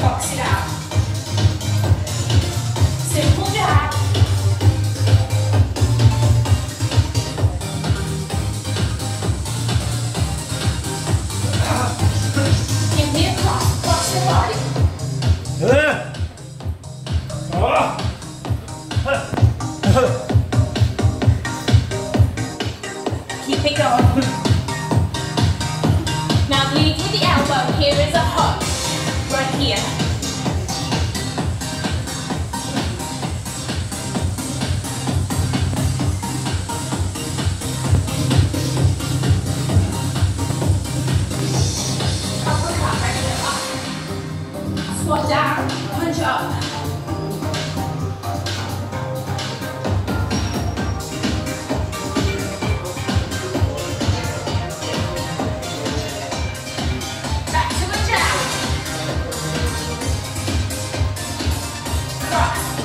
box it out. Simple jab. Give me a cross, cross your body. Keep it going. Now lead with the elbow. squat down, punch up. Back to a jab. Cross.